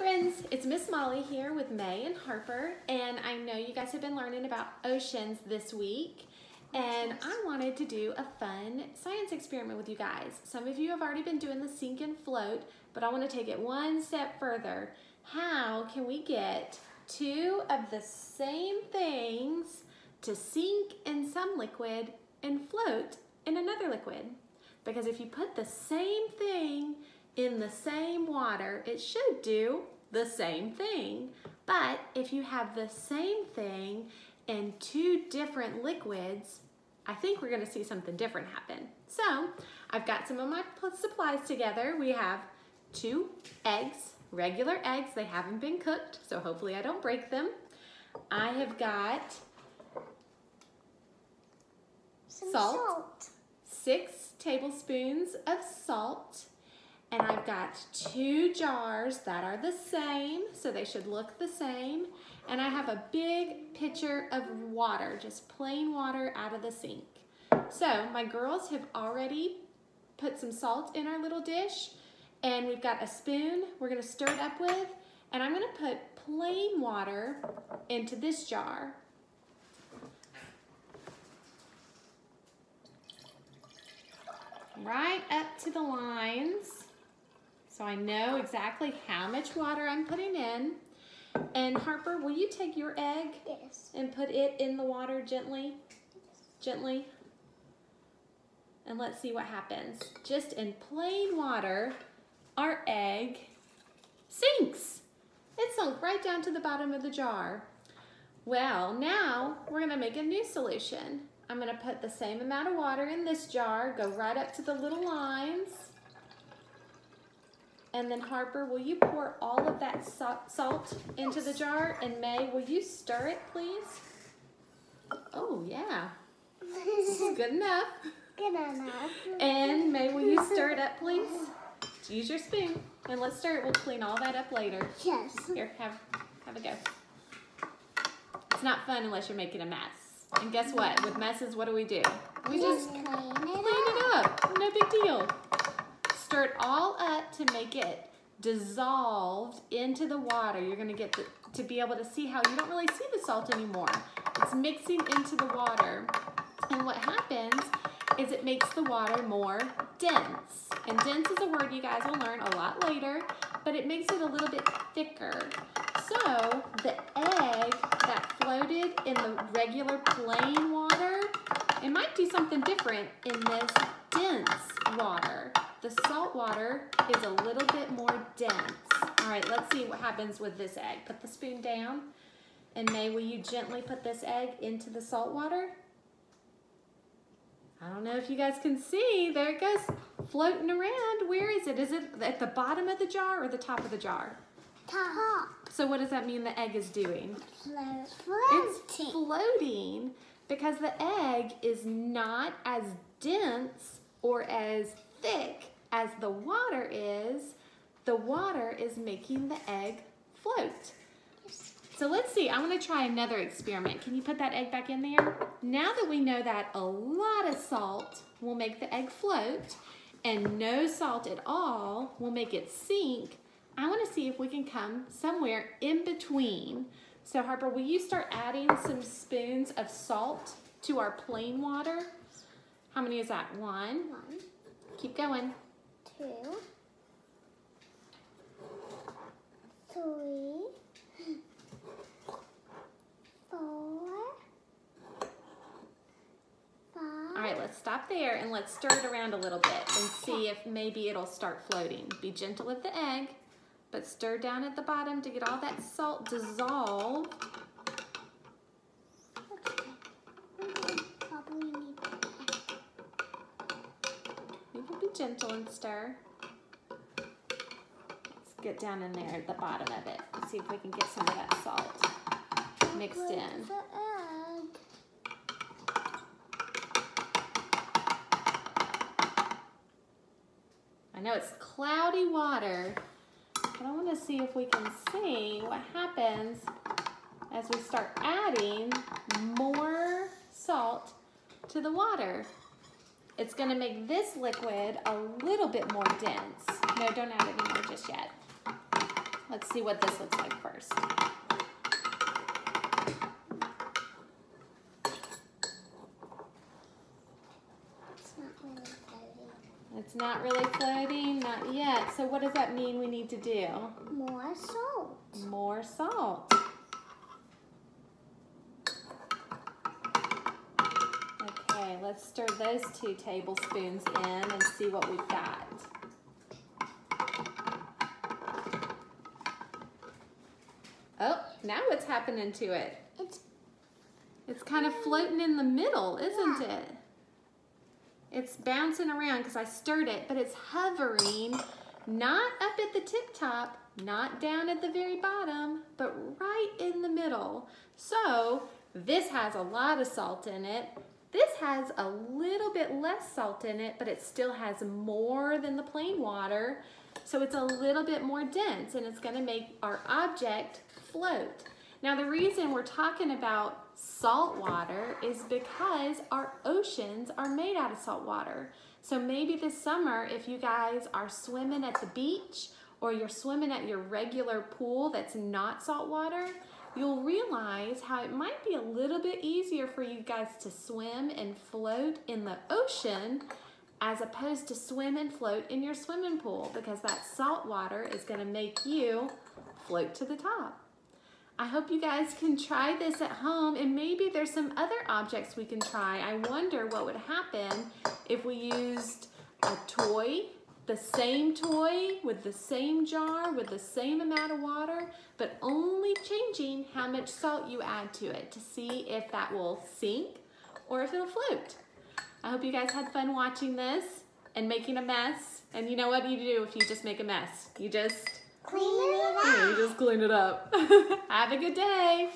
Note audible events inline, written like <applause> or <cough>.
friends, it's Miss Molly here with Mae and Harper, and I know you guys have been learning about oceans this week, and I wanted to do a fun science experiment with you guys. Some of you have already been doing the sink and float, but I want to take it one step further. How can we get two of the same things to sink in some liquid and float in another liquid? Because if you put the same thing in the same water, it should do the same thing. But if you have the same thing in two different liquids, I think we're gonna see something different happen. So I've got some of my supplies together. We have two eggs, regular eggs. They haven't been cooked, so hopefully I don't break them. I have got Some Salt. salt. six tablespoons of salt, and I've got two jars that are the same, so they should look the same. And I have a big pitcher of water, just plain water out of the sink. So my girls have already put some salt in our little dish, and we've got a spoon we're gonna stir it up with, and I'm gonna put plain water into this jar. right up to the lines so I know exactly how much water I'm putting in. And Harper, will you take your egg Yes. and put it in the water gently? Gently. And let's see what happens. Just in plain water, our egg sinks. It sunk right down to the bottom of the jar. Well, now we're gonna make a new solution. I'm gonna put the same amount of water in this jar, go right up to the little lines. And then Harper, will you pour all of that salt into the jar? And Mae, will you stir it, please? Oh, yeah. This is good enough. Good enough. And Mae, will you stir it up, please? Use your spoon. And let's stir it. We'll clean all that up later. Yes. Here, have, have a go. It's not fun unless you're making a mess. And guess what? With messes, what do we do? We just clean it clean it up. No big deal. Stir it all up to make it dissolved into the water. You're gonna get the, to be able to see how you don't really see the salt anymore. It's mixing into the water. And what happens is it makes the water more dense. And dense is a word you guys will learn a lot later, but it makes it a little bit thicker. So the egg that floated in the regular plain water, it might do something different in this dense water. The salt water is a little bit more dense. All right, let's see what happens with this egg. Put the spoon down. And Mae, will you gently put this egg into the salt water? I don't know if you guys can see. There it goes, floating around. Where is it? Is it at the bottom of the jar or the top of the jar? Top. So what does that mean the egg is doing? Floating. It's Floating. floating because the egg is not as dense or as thick as the water is. The water is making the egg float. So let's see, I'm gonna try another experiment. Can you put that egg back in there? Now that we know that a lot of salt will make the egg float and no salt at all will make it sink, I wanna see if we can come somewhere in between. So Harper, will you start adding some spoons of salt to our plain water? How many is that? One. One, Keep going. two, three, four, five. All right, let's stop there and let's stir it around a little bit and see if maybe it'll start floating. Be gentle with the egg, but stir down at the bottom to get all that salt dissolved. Okay. Mm-hmm. Gentle and stir. Let's get down in there at the bottom of it and see if we can get some of that salt mixed in. I know it's cloudy water, but I want to see if we can see what happens as we start adding more salt to the water. It's going to make this liquid a little bit more dense. No, don't add any more just yet. Let's see what this looks like first. It's not really floating. It's not really floating, not yet. So what does that mean we need to do? More salt. More salt. Okay, let's stir those two tablespoons in and see what we've got. Oh, now what's happening to it? It's It's kind of floating in the middle, isn't Yeah. it? It's bouncing around because I stirred it, but it's hovering not up at the tip top, not down at the very bottom, but right in the middle. So this has a lot of salt in it. This has a little bit less salt in it, but it still has more than the plain water. So it's a little bit more dense and it's gonna make our object float. Now the reason we're talking about salt water is because our oceans are made out of salt water. So maybe this summer, if you guys are swimming at the beach or you're swimming at your regular pool that's not salt water, you'll realize how it might be a little bit easier for you guys to swim and float in the ocean as opposed to swim and float in your swimming pool because that salt water is going to make you float to the top. I hope you guys can try this at home and maybe there's some other objects we can try. I wonder what would happen if we used a toy, the same toy with the same jar with the same amount of water, but only changing how much salt you add to it to see if that will sink or if it'll float. I hope you guys had fun watching this and making a mess. And you know what you do if you just make a mess? You just clean it yeah, up. you just clean it up. <laughs> Have a good day.